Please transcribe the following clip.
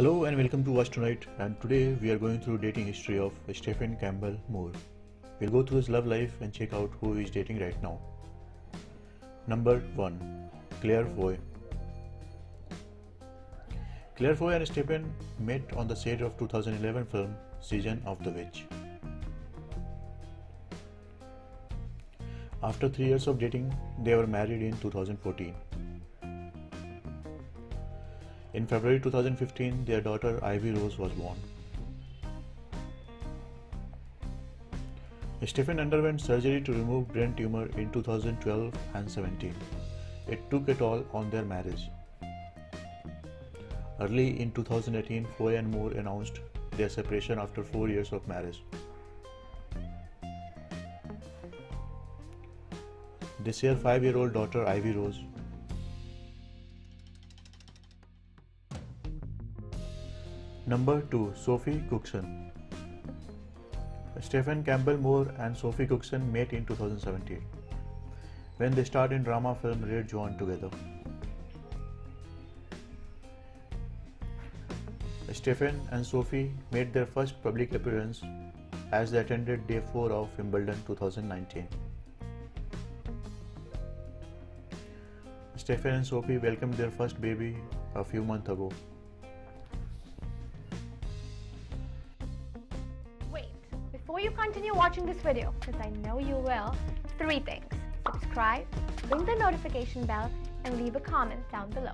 Hello and welcome to Watch Tonight and today we are going through dating history of Stephen Campbell Moore. We'll go through his love life and check out who he is dating right now. Number 1. Claire Foy Claire Foy and Stephen met on the set of 2011 film Season of the Witch. After 3 years of dating, they were married in 2014. In February 2015, their daughter Ivy Rose was born. Stephen underwent surgery to remove brain tumor in 2012 and 17. It took a toll on their marriage. Early in 2018, Foy and Moore announced their separation after four years of marriage. This year, five-year-old daughter Ivy Rose Number 2 Sophie Cookson Stephen Campbell Moore and Sophie Cookson met in 2017 when they starred in drama film Red Joan together. Stephen and Sophie made their first public appearance as they attended Day 4 of Wimbledon 2019. Stephen and Sophie welcomed their first baby a few months ago. Before you continue watching this video, because I know you will, three things. Subscribe, ring the notification bell, and leave a comment down below.